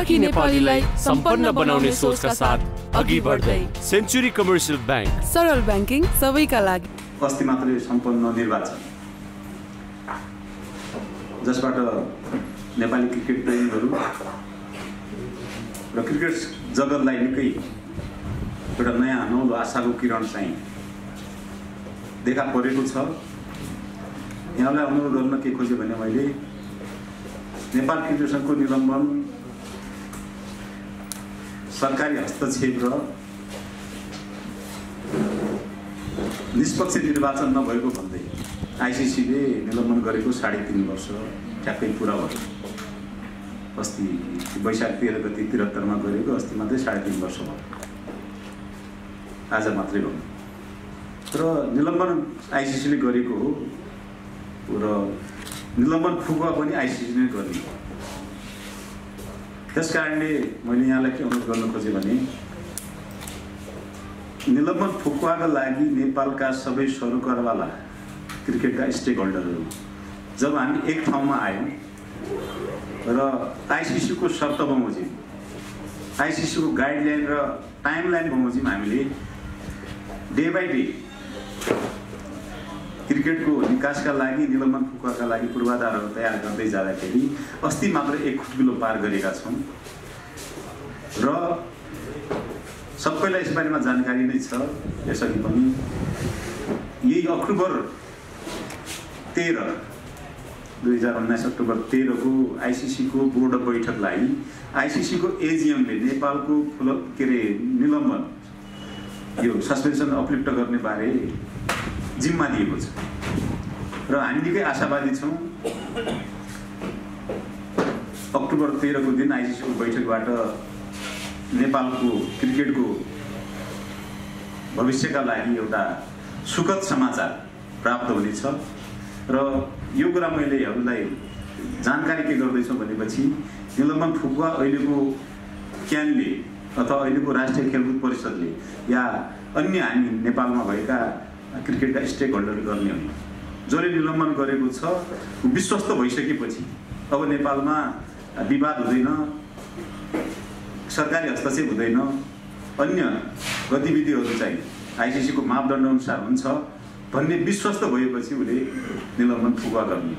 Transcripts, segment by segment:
गोर्खी नेपालीलाई सम्पन्न बनाउने सोचका साथ अघि बढ्दै। सेन्चुरी कमर्सियल ब्याङ्क सरल ब्याङ्किङ सबैका लागि। अस्ति मात्रै सम्पन्न निर्वाचन। जसबाट नेपाली क्रिकेट प्रेमीहरू र क्रिकेट जगतलाई निकै एउटा नयाँ नौलो आशाको किरण चाहिँ देखा परेको छ। यहाँलाई अनुरोध गर्न के खोजेँ भने मैले नेपाल क्रिकेट सङ्घको निलम्बन सरकारी हस्तक्षेप र निष्पक्ष निर्वाचन नभएको भन्दै आइसिसीले निलम्बन गरेको साढे तिन वर्ष ठ्याक्कै पुरा भयो अस्ति वैशाख तेह्र गति त्रिहत्तरमा गरेको अस्ति मात्रै साढे तिन वर्ष भयो आज मात्रै भयो र निलम्बन आइसिसीले गरेको हो र निलम्बन फुकुवा पनि आइसिसीले गर्ने हो त्यस कारणले मैले यहाँलाई के अनुरोध गर्न खोजेँ भने निलम्बन फुकुवाका लागि नेपालका सबै सरोकारवाला क्रिकेटका स्टेक होल्डरहरू जब हामी एक ठाउँमा आयौँ र आइसिसीको शर्त बमोजिम आइसिसीको गाइडलाइन र टाइमलाइन बमोजिम हामीले डे बाई डे क्रिकेटको विकासका लागि निलम्बन फुकुवाका लागि पूर्वाधारहरू तयार गर्दै जाँदाखेरि अस्ति मात्र एक खुट्किलो पार गरेका छौँ। र सबैलाई यसबारेमा जानकारी नै छ यसअघि पनि। यही अक्टोबर तेह्र दुई हजार उन्नाइस अक्टोबर तेह्रको आइसिसीको बोर्ड बैठकलाई आइसिसीको एजिएमले नेपालको फुल के अरे निलम्बन यो सस्पेन्सन अपलिफ्ट गर्ने बारे जिम्मा दिएको छ। र हामी निकै आशावादी छौँ। अक्टोबर तेह्रको दिन आइसिसीको बैठकबाट नेपालको क्रिकेटको भविष्यका लागि एउटा सुखद समाचार प्राप्त हुनेछ। र यो कुरा मैलेहरूलाई जानकारी के गर्दैछु भनेपछि निलम्बन फुकुवा अहिलेको क्यानले अथवा अहिलेको राष्ट्रिय खेलकुद परिषदले या अन्य हामी नेपालमा भएका क्रिकेटका स्टेक होल्डरले गर्ने होइन जसले निलम्बन गरेको छ विश्वस्त भइसकेपछि अब नेपालमा विवाद हुँदैन सरकारी हस्तक्षेप हुँदैन अन्य गतिविधिहरू चाहिँ आइसिसीको मापदण्ड अनुसार हुन्छ भन्ने विश्वस्त भएपछि उसले निलम्बन फुका गर्ने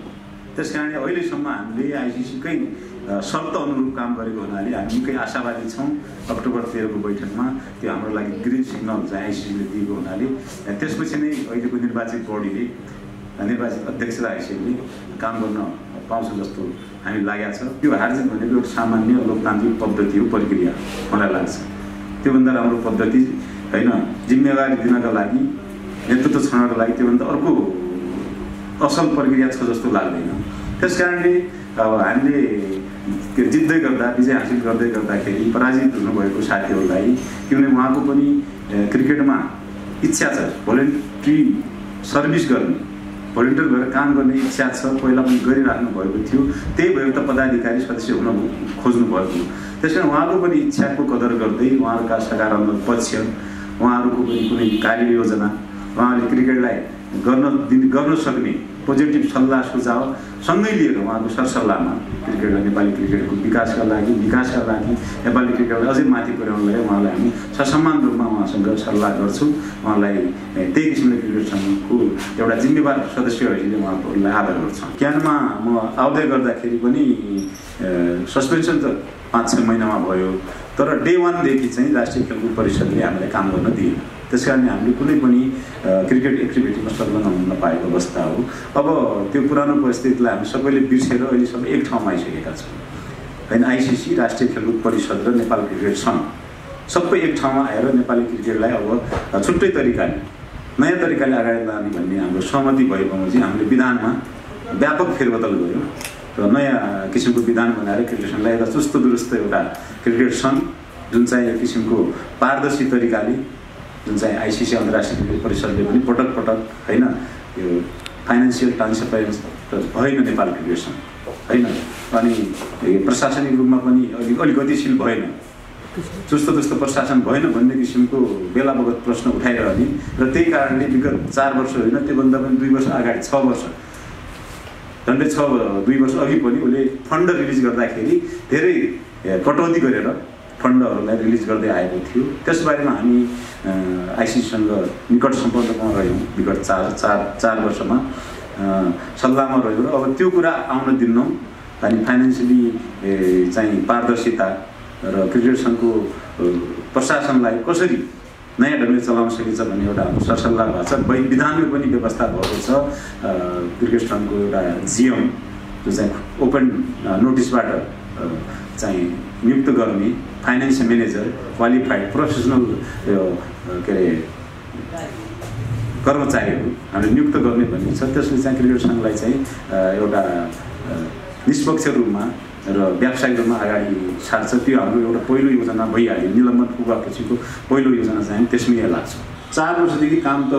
त्यस कारणले अहिलेसम्म हामीले आइसिसीकै शर्त अनुरूप काम गरेको हुनाले हामी निकै आशावादी छौँ। अक्टोबर तेह्रको बैठकमा त्यो हाम्रो लागि ग्रिन सिग्नल चाहिँ आइसिसीले दिएको हुनाले त्यसपछि नै अहिलेको निर्वाचित बडीले निर्वाचित अध्यक्षता हिसाबले काम गर्न पाउँछ जस्तो हामी लागेको छ। त्यो हारजित भनेको एउटा सामान्य लोकतान्त्रिक पद्धति हो प्रक्रिया मलाई लाग्छ। त्योभन्दा राम्रो पद्धति होइन जिम्मेवारी दिनका लागि नेतृत्व छाड्नको लागि त्योभन्दा अर्को असल प्रक्रिया छ जस्तो लाग्दैन। त्यस कारणले अब हामीले के जित्दै गर्दा विजय हासिल गर्दै गर्दाखेरि पराजित हुनुभएको साथीहरूलाई किनभने उहाँको पनि क्रिकेटमा इच्छा छ भोलिन्ट्री सर्भिस गर्ने भोलिन्टियर भएर काम गर्ने इच्छा छ पहिला पनि गरिराख्नु भएको थियो त्यही भएर त पदाधिकारी सदस्य हुन खोज्नु भएको त्यस कारण उहाँको पनि इच्छाको कदर गर्दै उहाँहरूका सकारात्मक पक्ष उहाँहरूको पनि कुनै कार्य योजना उहाँले क्रिकेटलाई गर्न दिन गर्न सक्ने पोजिटिभ सल्लाह सुझाव सँगै लिएर उहाँको सरसल्लाहमा क्रिकेटलाई नेपाली क्रिकेटको विकासका लागि विकासका लागि नेपाली क्रिकेटलाई अझै माथि पुर्याउनलाई उहाँलाई हामी ससम्मान रूपमा उहाँसँग सल्लाह गर्छौँ उहाँलाई त्यही किसिमले क्रिकेट सङ्घको एउटा जिम्मेवार सदस्य हैसियतले उहाँहरूलाई आदर गर्छौँ क्यानमा म आउँदै गर्दाखेरि पनि सस्पेन्सन त पाँच छ महिनामा भयो। तर डे वानदेखि चाहिँ राष्ट्रिय खेलकुद परिषदले हामीलाई काम गर्न दिएन। त्यस कारणले हामीले कुनै पनि क्रिकेट एक्टिभिटीमा संलग्न हुन नपाएको अवस्था हो। अब त्यो पुरानो परिस्थितिलाई हामी सबैले बिर्सेर अहिले सबै एक ठाउँमा आइसकेका छौँ। होइन आइसिसी राष्ट्रिय खेलकुद परिषद र नेपाल क्रिकेट सङ्घ सबै एक ठाउँमा आएर नेपाली क्रिकेटलाई अब छुट्टै तरिकाले नयाँ तरिकाले अगाडि लाने भन्ने हाम्रो सहमति भएकोमा चाहिँ हामीले विधानमा व्यापक फेरबदल गऱ्यौँ र नयाँ किसिमको विधान बनाएर क्रिकेटसनलाई एउटा चुस्त दुरुस्त एउटा क्रिकेट सङ्घ जुन चाहिँ एक किसिमको पारदर्शी तरिकाले जुन चाहिँ आइसिसी अन्तर्राष्ट्रिय क्रिकेट परिषदले पनि पटक पटक होइन यो फाइनेन्सियल ट्रान्सपेरेन्स भएन नेपाल क्रिकेट सङ्घ होइन अनि प्रशासनिक रूपमा पनि अलिक अलिक गतिशील भएन। चुस्त दुस्त प्रशासन भएन भन्ने किसिमको बेला बगत प्रश्न उठाइरहने र त्यही कारणले विगत चार वर्ष होइन त्योभन्दा पनि दुई वर्ष अगाडि छ वर्ष झन्डै छ दुई वर्ष अघि पनि उसले फन्ड रिलिज गर्दाखेरि धेरै कटौती गरेर फन्डहरूलाई रिलिज गर्दै आएको थियो। त्यसबारेमा हामी आइसिसीसँग निकट सम्पर्कमा रह्यौँ। विगत चार चार चार वर्षमा सल्लाहमा रह्यौँ र अब त्यो कुरा आउन दिन्नौँ। अनि फाइनेन्सियली चाहिँ पारदर्शिता र क्रिकेट सङ्घको प्रशासनलाई कसरी नयाँ ढङ्गले चलाउन सकिन्छ भन्ने एउटा सरसल्लाह भएको छ। वै विधानमा पनि व्यवस्था भएको छ क्रिकेट सङ्घको एउटा जिएम जो चाहिँ ओपन नोटिसबाट चाहिँ नियुक्त गर्ने फाइनेन्स म्यानेजर क्वालिफाइड प्रोफेसनल के अरे कर्मचारीहरू हामीले नियुक्त गर्ने भन्ने छ। त्यसले चाहिँ क्रिकेट सङ्घलाई चाहिँ एउटा निष्पक्ष रूपमा र व्यावसायिक रूपमा अगाडि सार्छ। त्यो हाम्रो एउटा पहिलो योजना भइहाल्यो। निलम्बन पुगेपछिको पहिलो योजना चाहिँ त्यसमै लाग्छ। चार वर्षदेखि काम त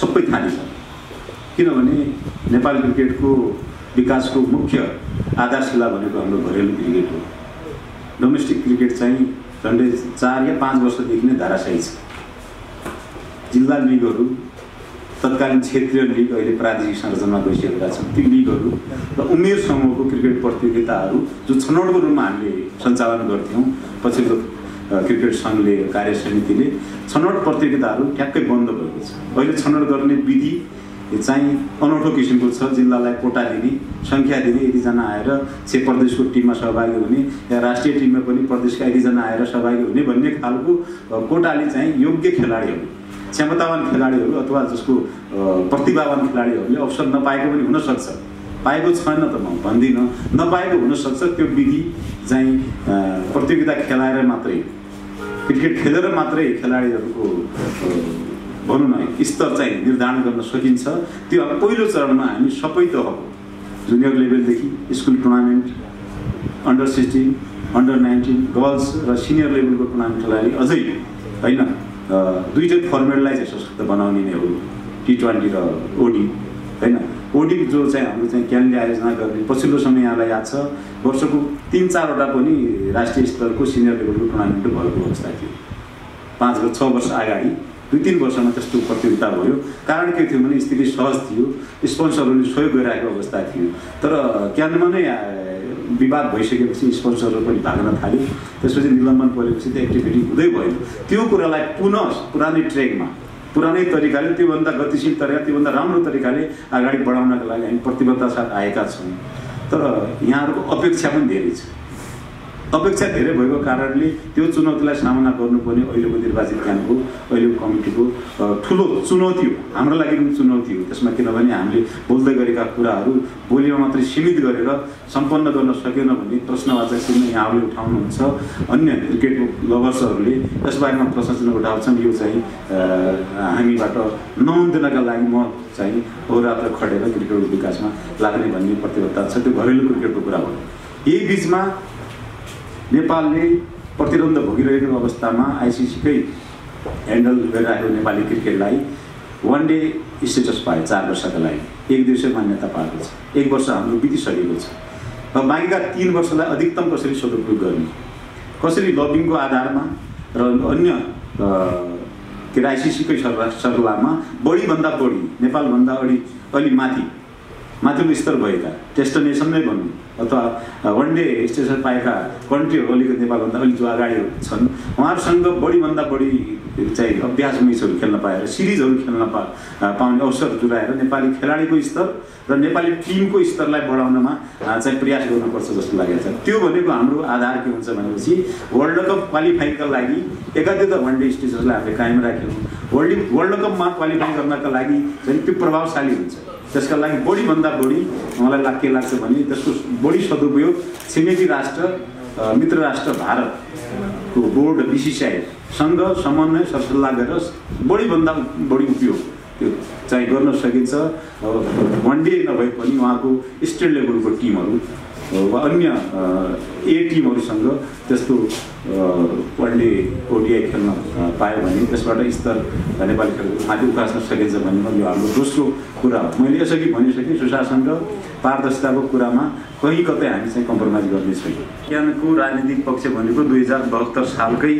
सबै खाली छ किनभने नेपाली क्रिकेटको विकासको मुख्य आधारशिला भनेको हाम्रो घरेलु क्रिकेट हो। डोमेस्टिक क्रिकेट चाहिँ झन्डै चार या पाँच वर्षदेखि नै धाराशायी छ। जिल्ला लिगहरू तत्कालीन क्षेत्रीय लिग अहिले प्रादेशिक संरचनामा गइसकेका छन्। ती लिगहरू र उमेर समूहको क्रिकेट प्रतियोगिताहरू जो छनौटको रूपमा हामीले सञ्चालन गर्थ्यौँ पछिल्लो क्रिकेट सङ्घले कार्य समितिले छनौट प्रतियोगिताहरू ठ्याक्कै बन्द भएको छ। अहिले छनौट गर्ने विधि चाहिँ अनौठो किसिमको छ। जिल्लालाई कोटा दिने सङ्ख्या दिने यतिजना आएर चाहिँ प्रदेशको टिममा सहभागी हुने या राष्ट्रिय टिममा पनि प्रदेशका यतिजना आएर सहभागी हुने भन्ने खालको कोटाले चाहिँ योग्य खेलाडीहरू क्षमतावान खेलाडीहरू अथवा जसको प्रतिभावान खेलाडीहरूले अवसर नपाएको पनि हुनसक्छ। पाएको छैन त म भन्दिनँ। नपाएको हुनसक्छ त्यो विधि चाहिँ प्रतियोगिता खेलाएर मात्रै क्रिकेट खेलेर मात्रै खेलाडीहरूको भनौँ न स्तर चाहिँ निर्धारण गर्न सकिन्छ। त्यो अब पहिलो चरणमा हामी सबै तहको junior लेभलदेखि school tournament under sixteen under nineteen girls र सिनियर लेभलको टुर्नामेन्टको लागि अझै होइन दुइटै फर्मेटलाई चाहिँ सशक्त बनाउने नै हो। टी ट्वेन्टी र ओडी होइन। ओडी जो चाहिँ हाम्रो चाहिँ क्यानले आयोजना गर्ने पछिल्लो समय यहाँलाई याद छ वर्षको तिन चारवटा पनि राष्ट्रिय स्तरको सिनियर लेभलको टुर्नामेन्ट भएको अवस्था थियो। पाँच छ वर्ष अगाडि। दुई तिन वर्षमा त्यस्तो प्रतियोगिता भयो। कारण के थियो भने स्थिति सहज थियो। स्पोन्सरहरूले सहयोग गरिरहेको अवस्था थियो। तर क्यानमा नै विवाद भइसकेपछि स्पोन्सरहरू पनि भाग्न थाल्यो। त्यसपछि निलम्बन परेपछि त्यो एक्टिभिटी हुँदै भएन त्यो कुरालाई पुनः पुरानै ट्रेकमा पुरानै तरिकाले त्योभन्दा गतिशील तरिका त्योभन्दा राम्रो तरिकाले अगाडि बढाउनका लागि हामी प्रतिबद्धता साथ आएका छौँ। तर यहाँहरूको अपेक्षा पनि धेरै छ। अपेक्षा धेरै भएको कारणले त्यो चुनौतीलाई सामना गर्नुपर्ने अहिलेको निर्वाचित क्याम्पको अहिलेको कमिटीको ठुलो चुनौती हो। हाम्रो लागि पनि चुनौती हो। त्यसमा किनभने हामीले बोल्दै गरेका कुराहरू बोलीमा मात्रै सीमित गरेर सम्पन्न गर्न सकेन भने प्रश्नवाचक चिन्ह यहाँहरूले उठाउनुहुन्छ अन्य क्रिकेट लभर्सहरूले यसबारेमा प्रश्न चिन्ह उठाउँछन् यो चाहिँ हामीबाट नहुँदैनका लागि म चाहिँ अहोरात्र खटेर क्रिकेटको विकासमा लाग्ने भन्ने प्रतिबद्धता छ। त्यो घरेलु क्रिकेटको कुरा हो। यही बिचमा नेपालले प्रतिद्वन्द भोगिरहेको अवस्थामा आइसिसीकै ह्यान्डल गरिरहेको नेपाली क्रिकेटलाई वान डे स्टेटस पायो चार वर्षका लागि। एक दिवसीय मान्यता पाएको छ। एक वर्ष हाम्रो बितिसकेको छ। र बाँकीका तिन वर्षलाई अधिकतम कसरी सदुपयोग गर्ने? कसरी लबिङको आधारमा र अन्य के अरे आइसिसीकै सल्लाह सल्लाहमा बढीभन्दा बढी नेपालभन्दा अढी अलि माथि माथिल्लो स्तर भएका डेस्टिनेसन नै भनौँ। अथवा वान डे स्टेसन पाएका कन्ट्रीहरू अलिकति नेपालभन्दा अलिक जो अगाडि छन् उहाँहरूसँग बढीभन्दा बढी चाहिँ अभ्यास म्याचहरू खेल्न पाएर सिरिजहरू खेल्न पा पाउने अवसर जुटाएर नेपाली खेलाडीको स्तर र नेपाली टिमको स्तरलाई बढाउनमा चाहिँ प्रयास गर्नुपर्छ जस्तो लागेको छ। त्यो भनेको हाम्रो आधार के हुन्छ भनेपछि वर्ल्ड कप क्वालिफाईका लागि एकातिर त वान डे स्टेजलाई हामीले कायम राख्यौँ। वर्ल्ड वर्ल्ड कपमा क्वालिफाई गर्नका लागि चाहिँ त्यो प्रभावशाली हुन्छ। त्यसका लागि बढीभन्दा बढी मलाई के लाग्छ भने त्यसको बढी सदुपयोग छिमेकी राष्ट्र मित्र राष्ट्र भारतको बोर्ड बिसिसिआईसँग समन्वय सरसल्लाह गरेर बढीभन्दा बढी उपयोग त्यो चाहिँ गर्न सकिन्छ। वान डे नभए पनि उहाँको स्टेट लेभलको टिमहरू वा अन्य ए टिमहरूसँग त्यस्तो वान डे ओडिआई खेल्न पायो भने त्यसबाट स्तर नेपाली खेलको माथि उकास्न सकिन्छ भन्ने यो हाम्रो दोस्रो कुरा हो। मैले यसअघि भनिसकेँ सुशासन र पारदर्शिताको कुरामा कहीँ कतै हामी चाहिँ कम्प्रोमाइज गर्ने छैनौँ। ज्ञानको राजनीतिक पक्ष भनेको दुई हजार बहत्तर सालकै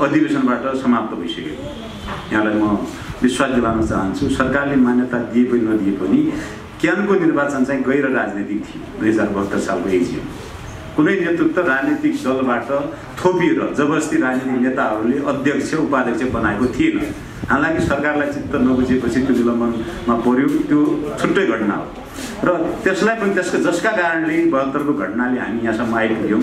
अधिवेशनबाट समाप्त भइसक्यो। यहाँलाई म विश्वास दिलाउन चाहन्छु। सरकारले मान्यता दिए पनि नदिए पनि क्यानको निर्वाचन चाहिँ गैर राजनीतिक थियो दुई हजार बहत्तर सालको एजिएम। कुनै नेतृत्व राजनीतिक दलबाट थोपिएर जबरजस्ती राजनीतिक नेताहरूले अध्यक्ष उपाध्यक्ष बनाएको थिएन। हालाकि सरकारलाई चित्त नबुझेपछि त्यो विलम्बनमा पर्यो। त्यो छुट्टै घटना हो। र त्यसलाई पनि त्यसको जसका कारणले बहत्तरको घटनाले हामी यहाँसम्म आइपुग्यौँ।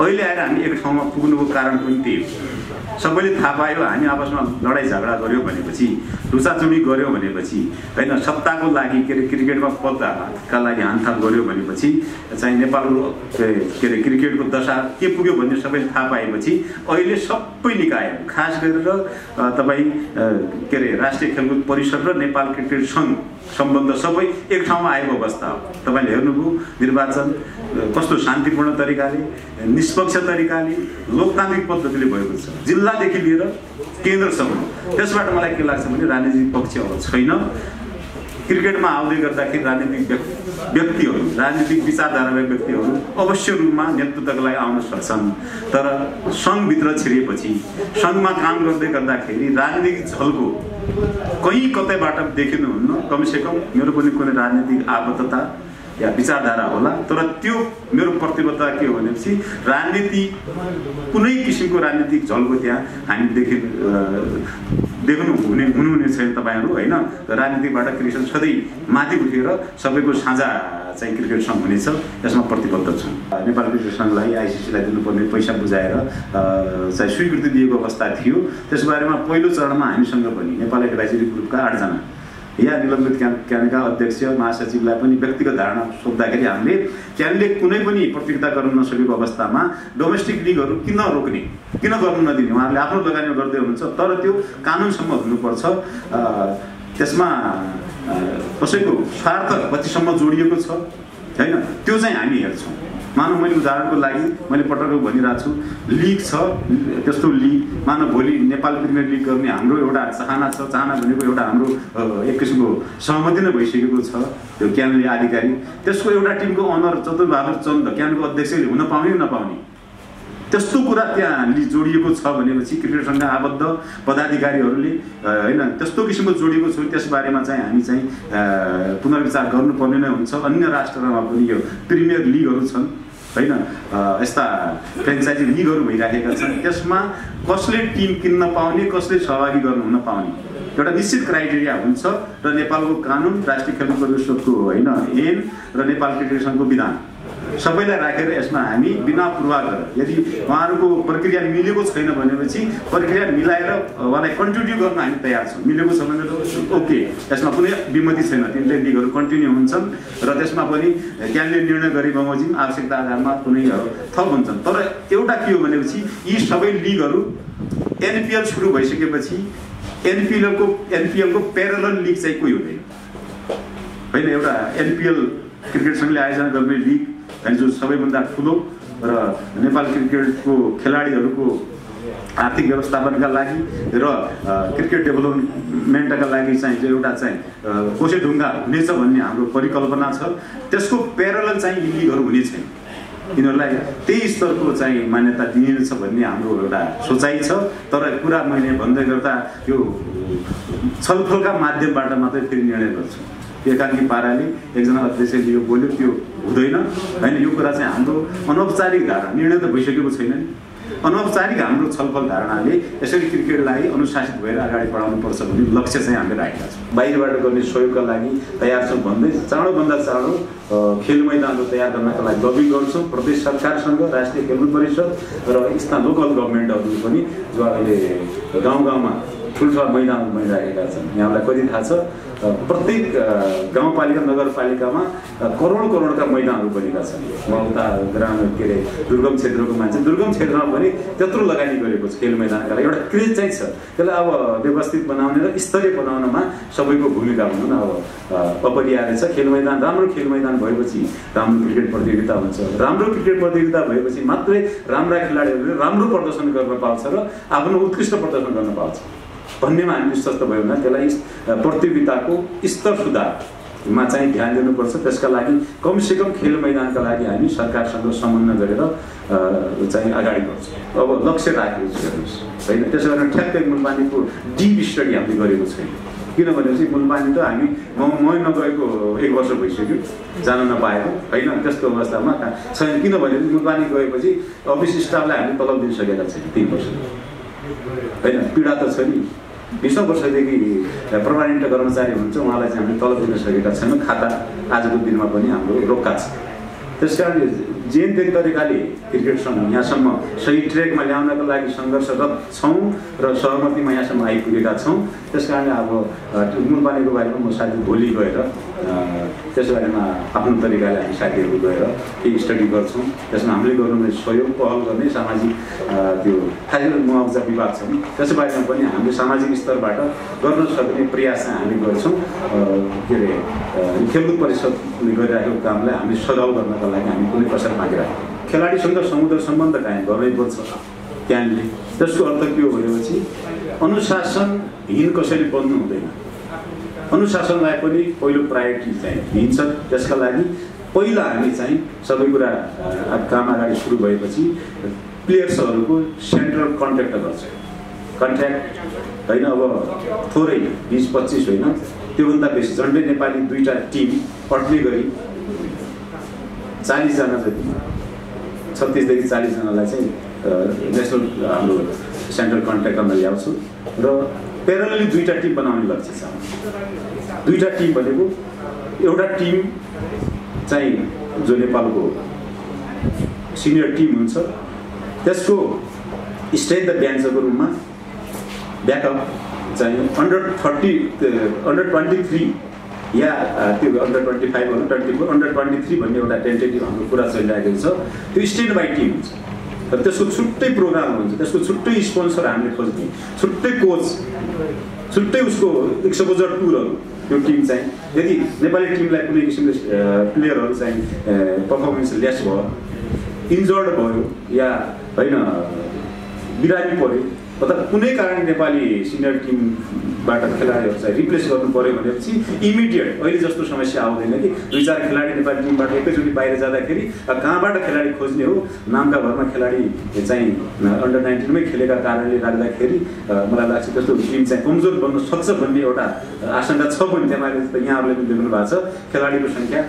अहिले आएर हामी एक ठाउँमा पुग्नुको कारण पनि त्यही हो। सबैले थाहा पायो हामी आपसमा लडाइँ झगडा गऱ्यौँ भनेपछि लुचाचुडी गऱ्यौँ भनेपछि होइन सत्ताको लागि के अरे क्रिकेटमा पदका लागि हानथाप गऱ्यो भनेपछि चाहिँ नेपालको के अरे क्रिकेटको दशा के पुग्यो भन्ने सबैले थाहा पाएपछि अहिले सबै निकाय खास गरेर तपाईँ के अरे राष्ट्रिय खेलकुद परिषद र नेपाल क्रिकेट सङ्घ सम्बन्ध सबै एक ठाउँमा आएको अवस्था हो। तपाईँले हेर्नुभयो निर्वाचन कस्तो शान्तिपूर्ण तरिकाले निष्पक्ष तरिकाले लोकतान्त्रिक पद्धतिले भएको छ। जिल्लादेखि लिएर केन्द्रसम्म। त्यसबाट मलाई के लाग्छ भने राजनीतिक पक्ष अब छैन। क्रिकेटमा आउँदै गर्दाखेरि राजनीतिक व्यक्तिहरू राजनीतिक विचारधाराका व्यक्तिहरू अवश्य रूपमा नेतृत्वको लागि आउन सक्छन्। तर सङ्घभित्र छिरेपछि सङ्घमा काम गर्दै गर्दाखेरि राजनीतिक झल्को कहीँ कतैबाट देखिनुहुन्न? कमसेकम मेरो पनि कुनै राजनीतिक आबद्धता या विचारधारा होला। तर त्यो मेरो प्रतिबद्धता के हो भनेपछि राजनीति कुनै किसिमको राजनीतिक झल्को त्यहाँ हामी देखि देख्नु हुने हुनुहुने छैन तपाईँहरू होइन? राजनीतिबाट क्रिकेट सधैँ माथि उठेर सबैको साझा चाहिँ क्रिकेट सङ्घ हुनेछ यसमा प्रतिबद्ध छौँ। नेपाल क्रिकेट सङ्घलाई आइसिसीलाई दिनुपर्ने पैसा बुझाएर चाहिँ स्वीकृति दिएको अवस्था थियो। त्यसबारेमा पहिलो चरणमा हामीसँग पनि नेपाल एडभाइजरी ग्रुपका आठजना या निलम्बित क्यान क्यानका अध्यक्ष महासचिवलाई पनि व्यक्तिगत धारणा सोद्धाखेरि हामीले क्यानले कुनै पनि प्रतियोगिता गर्न नसकेको अवस्थामा डोमेस्टिक लिगहरू किन रोक्ने किन गर्नु नदिने? उहाँहरूले आफ्नो लगानीमा गर्दै हुनुहुन्छ तर त्यो कानुनसम्म हुनुपर्छ। त्यसमा कसैको स्वार्थ कतिसम्म जोडिएको छ। होइन त्यो चाहिँ हामी हेर्छौँ। मानव मैले उदाहरणको लागि मैले पटक भनिरहेको छु। लिग छ त्यस्तो लिग मानव भोलि नेपाल प्रिमियर लिग गर्ने हाम्रो एउटा चाहना छ। चाहना भनेको एउटा हाम्रो एक किसिमको सहमति नै भइसकेको छ त्यो क्यानले आधिकारिक। त्यसको एउटा टिमको अनर चतुर्बहादुर चन्द क्यानको अध्यक्षले हुन पाउने नपाउने? त्यस्तो कुरा त्यहाँ जोडिएको छ भनेपछि क्रिकेट सङ्घ आबद्ध पदाधिकारीहरूले होइन त्यस्तो किसिमको जोडिएको छ त्यसबारेमा चाहिँ हामी चाहिँ पुनर्विचार गर्नुपर्ने नै हुन्छ। अन्य राष्ट्रमा पनि यो प्रिमियर लिगहरू छन्। होइन? यस्ता फ्रेन्चाइजी लिगहरू भइराखेका छन्। त्यसमा कसले टिम किन्न पाउने कसले सहभागी गर्नु हुन पाउने? एउटा निश्चित क्राइटेरिया हुन्छ र नेपालको कानुन राष्ट्रिय खेलकुद परिषदको होइन ऐन र नेपाल क्रिकेट सङ्घको विधान। सबैलाई राखेर यसमा हामी बिना पूर्वाग्रह यदि उहाँहरूको प्रक्रिया मिलेको छैन भनेपछि प्रक्रिया मिलाएर उहाँलाई कन्टिन्यू गर्न हामी तयार छौँ। मिलेको छ भने ओके यसमा कुनै विमति छैन। तिनले लिगहरू कन्टिन्यू हुन्छन् र त्यसमा पनि क्यानले निर्णय गरे बमोजिम आवश्यकता आधारमा कुनै थप हुन्छन्। तर एउटा के हो भनेपछि यी सबै लिगहरू एनपिएल सुरु भइसकेपछि एनपिएलको एनपिएलको प्यारल लिग चाहिँ कोही हुँदैन। होइन एउटा एनपिएल क्रिकेट सङ्घले आयोजना गर्ने लिग जो सबैभन्दा ठुलो र नेपाल क्रिकेटको खेलाडीहरूको आर्थिक व्यवस्थापनका लागि र क्रिकेट डेभलपमेन्टका लागि चाहिँ एउटा चाहिँ कोसे ढुङ्गा हुनेछ भन्ने हाम्रो परिकल्पना छ त्यसको प्यारल चाहिँ यी लिगहरू हुने छैन यिनीहरूलाई त्यही स्तरको चाहिँ मान्यता दिइनेछ भन्ने हाम्रो एउटा सोचाइ छ तर कुरा मैले भन्दै गर्दा यो छलफलका माध्यमबाट मात्रै फेरि निर्णय गर्छु एकाङ्की पाराले एकजना अध्यक्षले यो बोल्यो त्यो हुँदैन। होइन यो कुरा चाहिँ हाम्रो अनौपचारिक धारणा। निर्णय त भइसकेको छैन नि। अनौपचारिक हाम्रो छलफल धारणाले यसरी क्रिकेटलाई अनुशासित भएर अगाडि बढाउनुपर्छ भन्ने लक्ष्य चाहिँ हामीले राखेका छौँ। बाहिरबाट गर्ने सहयोगका लागि तयार छौँ भन्दै चाँडोभन्दा चाँडो खेल मैदानहरू तयार गर्नका लागि लबिङ गर्छौँ। प्रदेश सरकारसँग राष्ट्रिय खेलकुद परिषद र स्थान लोकल गभर्मेन्टहरू पनि जो अहिले गाउँ गाउँमा ठुल्ठुला मैदानहरू बनिरहेका छन्। यहाँलाई कति थाहा छ? प्रत्येक गाउँपालिका नगरपालिकामा करोड करोडका मैदानहरू बनेका छन्। म उता ग्रामीण के अरे दुर्गम क्षेत्रको मान्छे। दुर्गम क्षेत्रमा पनि त्यत्रो लगानी गरेको छ खेल मैदानका लागि एउटा क्रेज चाहिँ छ। त्यसलाई अब व्यवस्थित बनाउने र स्तरीय बनाउनमा सबैको भूमिका भनौँ न अब अपरिहार्य छ। खेल मैदान राम्रो खेल मैदान भएपछि राम्रो क्रिकेट प्रतियोगिता हुन्छ। राम्रो क्रिकेट प्रतियोगिता भएपछि मात्रै राम्रा खेलाडीहरूले राम्रो प्रदर्शन गर्न पाउँछ र आफ्नो उत्कृष्ट प्रदर्शन गर्न पाउँछ। भन्नेमा हामी विश्वस्त भयौँ भने त्यसलाई प्रतियोगिताको स्तर सुधारमा चाहिँ ध्यान दिनुपर्छ। त्यसका लागि कमसेकम खेल मैदानका लागि हामी सरकारसँग समन्वय गरेर चाहिँ अगाडि बढ्छौँ। अब लक्ष्य राखेको हेर्नुहोस्। होइन त्यसो कारण ठ्याक्कै मुलमानीको डिप स्टडी हामीले गरेको छैन। किन भनेपछि मुलपानी त हामी म मै नगएको एक वर्ष भइसक्यो जान नपाएको। होइन त्यस्तो अवस्थामा छैन। किनभने मुलपानी गएपछि अफिस स्टाफलाई हामी तलब दिइसकेका छैन तिन वर्ष। होइन पीडा त छ नि। बिसौँ वर्षदेखि पर्मानेन्ट कर्मचारी हुन्छ उहाँलाई चाहिँ हामीले तलब दिन सकेका छैनौँ। खाता आजको दिनमा पनि हाम्रो रोक्का छ। त्यस कारणले जेन तेन तरिकाले क्रिकेट सङ्घ यहाँसम्म सही ट्रेकमा ल्याउनको लागि सङ्घर्षरत छौँ र सहमतिमा यहाँसम्म आइपुगेका छौँ। त्यस कारणले अब मुलपानीको बारेमा म साथी भोलि गएर त्यस बारेमा आफ्नो तरिकाले हामी साथीहरू गएर केही स्टडी गर्छौँ। त्यसमा हामीले गर्नु सहयोग पहल गर्ने सामाजिक त्यो खालि मुआवजा छ नि त्यस बारेमा पनि हामीले सामाजिक स्तरबाट गर्न सक्ने प्रयास हामी गर्छौँ। के अरे खेलकुद परिषदले गरिरहेको कामलाई हामीले सघाउ गर्नका लागि हामी कुनै कसर मागिरहेको खेलाडीसँग समुद्र सम्बन्ध कायम गर्नै पर्छ त्यहाँले त्यसको अर्थ के हो भनेपछि अनुशासनहीन कसैले बन्नु हुँदैन। अनुशासनलाई पनि पहिलो प्रायोरिटी चाहिँ दिन्छ त्यसका लागि पहिला हामी चाहिँ सबै कुरा काम अगाडि सुरु भएपछि प्लेयर्सहरूको सेन्ट्रल कन्ट्याक्ट गर्छ। कन्ट्याक्ट होइन अब थोरै बिस पच्चिस होइन त्योभन्दा बेसी झन्डै नेपाली दुईवटा टिम अट्ने गरी चालिसजना जति छत्तिसदेखि चालिसजनालाई चाहिँ नेसनल हाम्रो सेन्ट्रल कन्ट्याक्टमा ल्याउँछु। र प्यारलली दुईवटा टिम बनाउने लक्ष्य छ दुईवटा टिम भनेको एउटा टिम चाहिँ जो नेपालको सिनियर टिम हुन्छ। त्यसको स्ट्रेन्थ ब्यान्सको रूपमा ब्याकअप चाहिँ under thirty under twenty three या त्यो under twenty five under twenty four under twenty three भन्ने एउटा टेन्टेटिभ हाम्रो कुरा चलिरहेको छ। त्यो स्टेट बाई टिम हुन्छ। र त्यसको छुट्टै प्रोग्राम हुन्छ। त्यसको छुट्टै स्पोन्सर हामीले खोज्ने। छुट्टै कोच। छुट्टै उसको एक्सपोजर टुरहरू। त्यो टिम चाहिँ। यदि नेपाली टिमलाई कुनै किसिमले प्लेयरहरू चाहिँ पर्फर्मेन्स लेस भयो इन्जर्ड भयो या होइन बिरामी पऱ्यो अथवा कुनै कारण नेपाली सिनियर टिमबाट खेलाडीहरू चाहिँ रिप्लेस गर्नु पऱ्यो भनेपछि इमिडिएट अहिले जस्तो समस्या आउँदैन कि। दुई चार खेलाडी नेपाली टिमबाट एकैचोटि बाहिर जाँदाखेरि कहाँबाट खेलाडी खोज्ने हो? नामका भरमा खेलाडी चाहिँ अन्डर नाइन्टिनमै खेलेका कारणले राख्दाखेरि मलाई लाग्छ त्यस्तो टिम चाहिँ कमजोर बन्न सक्छ भन्ने एउटा आशंका छ पनि त्यहाँबाट यहाँहरूले पनि देख्नु भएको छ। खेलाडीको सङ्ख्या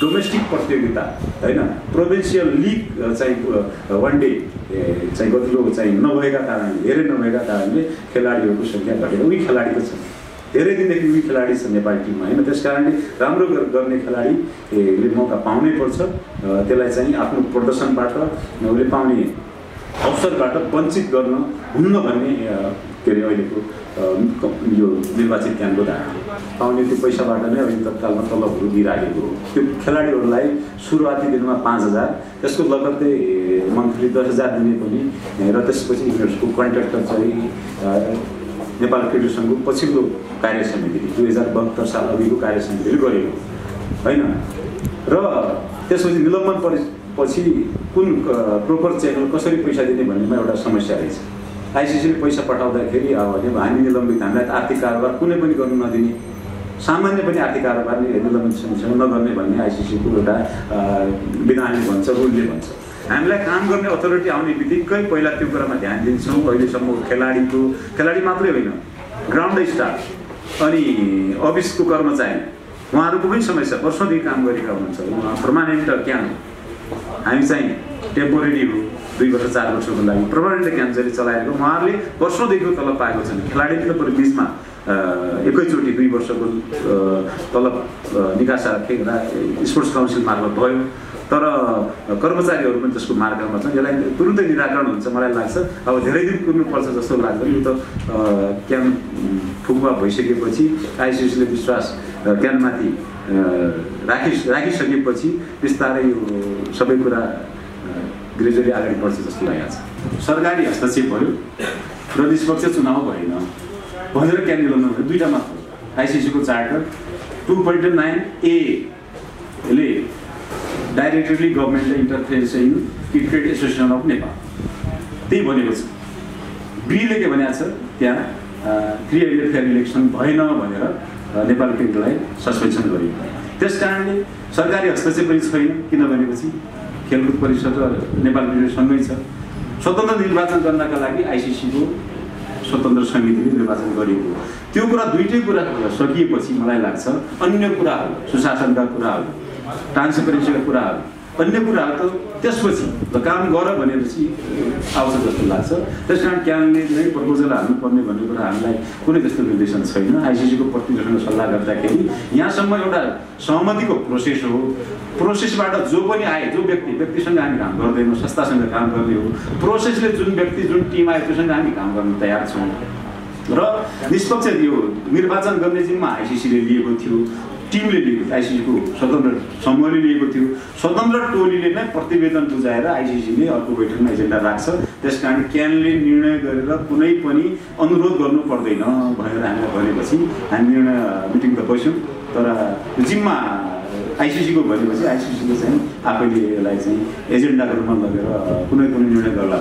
डोमेस्टिक प्रतियोगिता होइन? प्रोभिन्सियल लिग चाहिँ वान डे चाहिँ गतिलो चाहिँ नभएका कारणले धेरै नभएका कारणले खेलाडीहरूको सङ्ख्या घटेर उही खेलाडी त छ धेरै दिनदेखि उही खेलाडी छ नेपाली टिममा होइन? त्यस कारणले राम्रो गर्ने खेलाडीले मौका पाउनै पर्छ। त्यसलाई चाहिँ आफ्नो प्रदर्शनबाट उसले पाउने अवसरबाट वञ्चित गर्न हुन्न भन्ने के अरे अहिलेको यो निर्वाचित क्याम्पको धारणा पाउने त्यो पैसाबाट नै अहिले तत्कालमा तलबहरू दिइराखेको हो। त्यो खेलाडीहरूलाई सुरुवाती दिनमा पाँच हजार त्यसको लगत्तै मन्थली दस हजार दिने पनि र त्यसपछि यिनीहरूको कन्ट्र्याक्टर चाहिँ नेपाल क्रिकेट सङ्घको पछिल्लो कार्य समितिले दुई हजार बहत्तर साल अघिको कार्य समितिले गरेको होइन? र त्यसपछि निलम्बन परि पछि कुन प्रोपर च्यानल कसरी पैसा दिने भन्नेमा एउटा समस्या रहेछ। आइसिसीले पैसा पठाउँदाखेरि भने हामी निलम्बित हामीलाई आर्थिक कारोबार कुनै पनि गर्नु नदिने। सामान्य पनि आर्थिक कारोबार निलम्बित नगर्ने भन्ने आइसिसीको एउटा विधानले भन्छ रुलले भन्छ। हामीलाई काम गर्ने अथोरिटी आउने बित्तिकै पहिला त्यो कुरामा ध्यान दिन्छौँ। अहिलेसम्म खेलाडीको खेलाडी मात्रै होइन ग्राउन्ड स्टाफ अनि अफिसको कर्मचारी उहाँहरूको पनि समस्या। वर्षौँदेखि काम गरेका हुनुहुन्छ। उहाँ पर्मानेन्ट क्याम्प हामी चाहिँ टेम्पोरेरी हो। दुई वर्ष चार वर्षको लागि पर्मानेन्ट क्याम्प जसले चलाएको उहाँहरूले वर्षौँदेखिको तलब पाएको छन्। खेलाडीले त बिचमा एकैचोटि दुई वर्षको तलब निकासा स्पोर्ट्स काउन्सिल मार्फत भयो। तर कर्मचारीहरू पनि त्यसको मार्गमा छन्। यसलाई तुरुन्तै निराकरण हुन्छ मलाई लाग्छ। अब धेरै दिन कुर्नुपर्छ जस्तो लाग्छ यो त क्याम्प फुकुवा भइसकेपछि आइसिसीले विश्वास क्याम्पमाथि राखि राखिसकेपछि बिस्तारै यो सबै कुरा ग्रेजुअली अगाडि बढ्छ जस्तो लागेको छ। सरकारी हस्तक्षेप भयो र निष्पक्ष चुनाव भएन। भनेर क्यान्डिडेट भयो। दुईवटा मात्र आइसिसीको चार्टर टु पोइन्ट नाइन एले डाइरेक्टली गभर्मेन्टले interference in cricket association of Nepal त्यही भनेको छ। बीले के भनेको छ? त्यहाँ एन्ड फेयर इलेक्सन भएन भनेर नेपाल क्रिकेटलाई सस्पेन्सन गरियो। त्यस कारणले सरकारी हस्तक्षेप पनि छैन। किन भनेपछि खेलकुद परिषद र नेपाल क्रिकेट सँगै छ। स्वतन्त्र निर्वाचन गर्नका लागि आइसिसीको स्वतन्त्र समितिले निर्वाचन गरेको त्यो कुरा दुइटै कुरा सकिएपछि मलाई लाग्छ अन्य कुराहरू सुशासनका कुराहरू ट्रान्सपेरेन्सीका कुराहरू अन्य कुराहरू त त्यसपछि काम गर भनेपछि आउँछ जस्तो लाग्छ। त्यस कारण क्यानले नै प्रपोजल हाल्नुपर्ने भन्ने कुरा हामीलाई कुनै त्यस्तो निर्देशन छैन। आइसिसीको प्रतिनिधिसँग सल्लाह गर्दाखेरि यहाँसम्म एउटा सहमतिको प्रोसेस हो। प्रोसेसबाट जो पनि आए जो व्यक्ति व्यक्तिसँग हामी काम गर्दैनौँ संस्थासँग काम गर्ने हो प्रोसेसले जुन व्यक्ति जुन टिम आयो त्योसँग हामी काम गर्न तयार छौँ। र निष्पक्ष यो निर्वाचन गर्ने जिम्मा आइसिसीले लिएको थियो। टिमले लिएको थियो आइसिसीको स्वतन्त्र समूहले लिएको थियो। स्वतन्त्र टोलीले नै प्रतिवेदन बुझाएर आइसिसीले अर्को बैठकमा एजेन्डा राख्छ। त्यस कारण क्यानले निर्णय गरेर कुनै पनि अनुरोध गर्नु पर्दैन भनेर हामीलाई भनेपछि हामी निर्णय मिटिङ त बस्यौँ तर जिम्मा आइसिसीको भनेपछि आइसिसीले चाहिँ आफैले यसलाई चाहिँ एजेन्डाको रूपमा लगेर कुनै कुनै निर्णय गर्ला